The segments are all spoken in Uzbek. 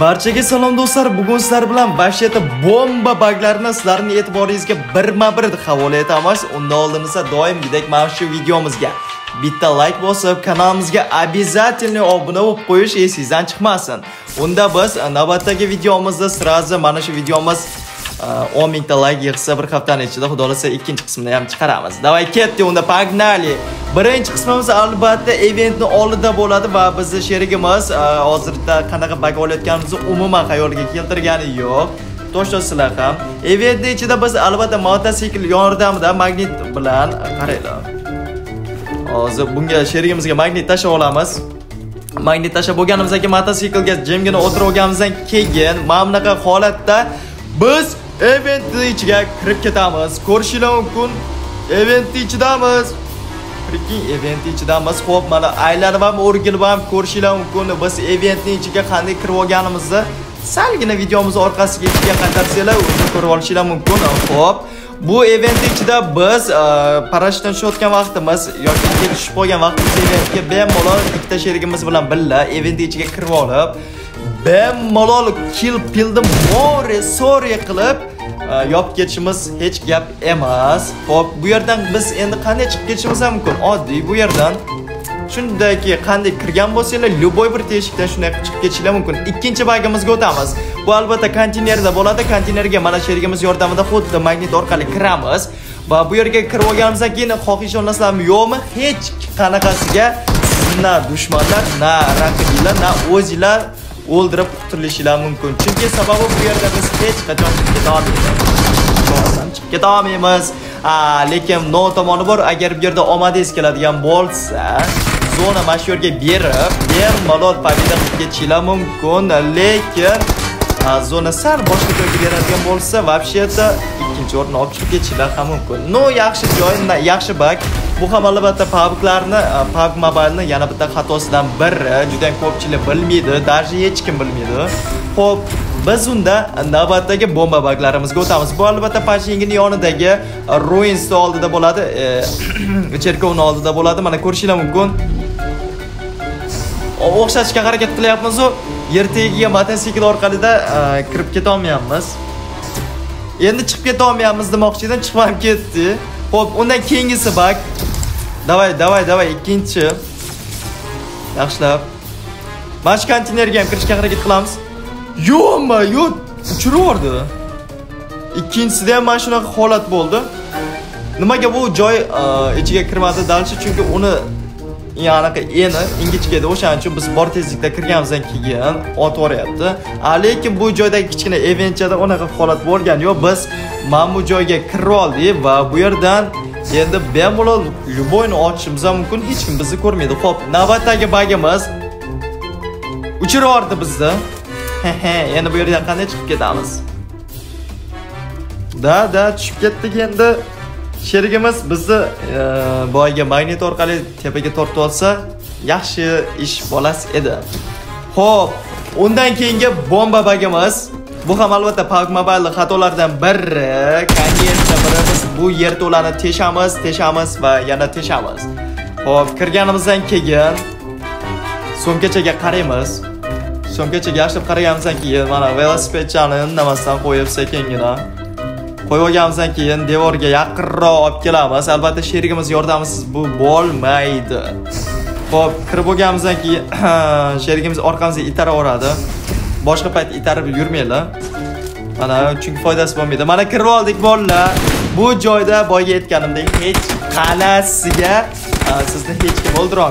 Barchaga salom do'stlar. Bugun sizlar bilan vashiyati bomba baglarni sizlarning e'tiboringizga birma-bir havola etamiz. Undan oldin esa doimgidek mana shu videomizga bitta like bosib, kanalimizga обязательно obuna bo'lib qo'yish esingizdan chiqmasin. Unda biz navbatdagi videomizda сразу mana shu videomiz o'n mingta layk yig'sa bir haftaning ichida xudo xohlasa ikkinchi qismini ham chiqaramiz. Davay ketdi unda pagnali. Birinchi qismimiz albatta eventni oldida bo'ladi va bizni sherigimiz hozirda qanaqa bag olayotganimizni umuman xayoliga keltirgani yo'q. To'shlasizlar ham. Eventni ichida biz albatta mototsikl yordamida magnit bilan qaranglar. Hozir bunga sherigimizga magnit tashlab olamiz. Magnit tashlab bo'lganimizdan keyin mototsiklga jimgina o'tirib olganimizdan keyin mana bunaqa holatda biz eventni ichiga kirib ketamiz. Ko'rishinglar mumkin. Eventni ichidamiz. Prikin eventni ichidamiz. Xo'p, mana aylanib ham o'rgilib ham ko'rishinglar mumkin. Biz eventni ichiga qanday kirib olganimizni salgina videomiz orqasiga ichiga qaytarsanglar, o'zi ko'rib olishinglar mumkin. Xo'p, bu eventni ichida biz e, parashutdan tushayotgan vaqtimiz yoki tushib qolgan vaqtimiz eventga bemalol ikkita sherigimiz bilan birga eventni ichiga kirib olib, bemalol kil pilni more sore qilib e, yopib ketishimiz hech gap emas. ho'p bu yerdan biz endi qanday chiqib ketishimiz ham mumkin? Oddiy bu yerdan shundaki qanday kirgan bo'lsanglar, любой bir teshikdan shunday chiqib ketishinglar mumkin. Ikkinchi bagimizga o'tamiz. Bu albatta konteynerda bo'ladi. Konteynerga mana sherigimiz yordamida xuddi magnit orqali kiramiz. Va bu yerga kirib olganimizdan keyin xohish olasizlarmi, yo'qmi? Hech qanaqasiga na dushmanlar, na raqiblar, na o'zinglar o'ldirib qutulishinglar mumkin. Chunki sababi bu yerda biz hech qachon chiqib keta olmaymiz. chiqib keta olmaymiz. lekin no tomoni bor, agar bu yerda omadingiz keladigan bo'lsa, zona mana shu yerga berib, bemalol pobeda qilib ketishinglar mumkin. Lekin zona sal boshqa joyga beradigan bo'lsa, вообще-то ikkinchi o'rinni olib chiqib ketishinglar ham mumkin. No, yaxshi joy, yaxshi bak. Bu ham albatta pabklarni e, PUBG mobilni yana bitta xatosidan biri, juda ko'pchilik bilmaydi, даже hech kim bilmaydi. Xo'p, biz unda navbatdagi bomba baglarimizga o'tamiz. Bu albatta Pashingning yonidagi Ruins oldida bo'ladi, e, cherkovni oldida bo'ladi. Mana ko'rishinglar mumkin. O'xshatishga harakat qilyapmiz-ku, yer tagiga mototsikl orqalida e, kirib ketolmayapmiz. Endi chiqib keta olmayapmiz demoqchi edim, chiqib ham ketdi. Xo'p, undan keyingisi bak. Davay, davay, davay, ikkinchi. Yaxshilab. Mana shu konteynerga ham kirishga harakat qilamiz. yo'ma yo'q, uchirib yubordi. Ikkinchisida ham mana shunaqa holat bo'ldi. Nimaga bu joy ichiga kirmadi dalchi? Chunki uni anaqa eni ingichka edi. O'shaning uchun biz bor tezlikda kirganimizdan keyin otib yuboryapti. Lekin bu joydagi kichkina eventchada unaqa holat bo'lgan yo'q. Biz mana bu joyga kirib oldik va bu yerdan endi bemalol любойni ochishimiz ham mumkin. Hech kim bizni ko'rmaydi. Xo'p, navbatdagi bagimiz uchirib yubordi bizni. Endi bu yerdan qanday chiqib ketamiz? Da, da, tushib ketdik endi. Sherigimiz bizni e, boyagi magnit orqali tepaga tortib olsa, yaxshi ish bolasi edi. Xo'p, undan keyingi bomba bagimiz Bu ham albatta PUBG mobilni xatolaridan biri. Конечно, birimiz bu yerto'larni teshamiz, teshamiz va yana teshamiz. Xo'p, kirganimizdan keyin so'mkachaga qaraymiz. So'mkachaga yaxshilab qaraganimizdan keyin mana velosipedchani indamasdan qo'yib sekingina qo'yib olganimizdan keyin devorga yaqinroq olib kelamiz. Albatta sherigimiz yordamisiz bu bo'lmaydi. Xo'p, kirib bo'lganimizdan keyin sherigimiz orqamizga itaraveradi. Boshqa payt itarib yurmanglar. Mana chunki foydasi bo'lmaydi. Mana kirib oldik bolalar. Bu joyda boyga aytganimdek hech qalasiga sizni hech kim o'ldira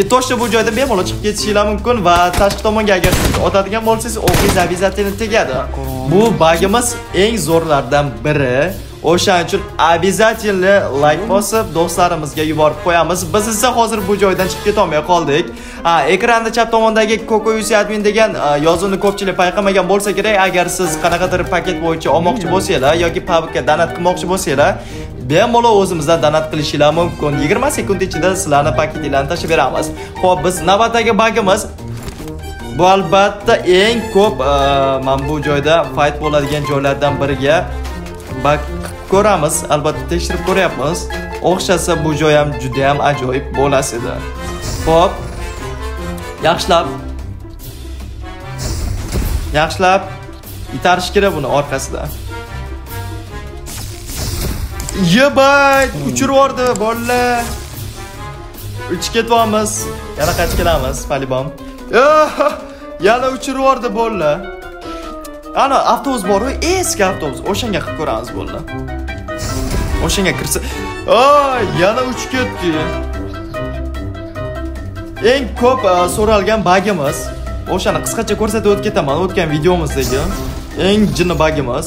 to'shni bu joyda bemalol chiqib ketishinglar mumkin va tashqi tomonga agar siz o'tadigan bo'lsangiz, o'qingiz обязательно tegadi. Bu bagimiz eng zo'rlardan biri. O'shaning uchun обязательно like bosib do'stlarimizga yuborib qo'yamiz. Biz esa hozir bu joydan chiqib keta olmay qoldik. Ekranda chap tomondagi Kokoyusi admin degan e, yozuvni ko'pchilik payqamagan bo'lsa kerak, agar siz qanaqadir paket bo'yicha olmoqchi bo'lsanglar yoki PUBG donat qilmoqchi bo'lsanglar, bemalol o'zimizdan donat qilishinglar mumkin. 20 sekund ichida sizlarni paketinglarni tashib beramiz. Xo'p, biz navbatdagi bagimiz Bu albatta eng ko'p e, mana bu joyda fight bo'ladigan joylardan biriga bak ko'ramiz, albatta tekshirib ko'ryapmiz. O'xshasa bu joy ham juda ham ajoyib bo'las edi. Xo'p. Yaxshilab yaxshilab itarish kerak buni orqasida yebay uchirib yubordi bolalar. Uch ketyapmiz. Yana qaytib kelamiz palibom. yana uchirib yubordi bolalar. Ana avtobus bor eski avtobus. O'shanga qilib ko'ramiz bolalar. O'shanga kirsa. Oy yana uchib ketdi. Eng ko'p e, so'ralgan bagimiz. O'shani qisqacha ko'rsatib o'tib ketaman o'tgan videomizdagi eng jinni bagimiz.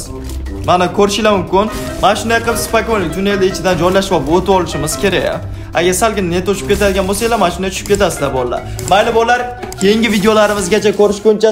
Mana ko'rishinglar mumkin. Mana shunday qilib спокойно tunnelni ichidan joylashib olib o'tib olishimiz kerak agar salgina net o'chib ketadigan bo'lsanglar mana shunday tushib ketasizlar bolalar. Mayli bolalar keyingi videolarimizgacha ko'rishguncha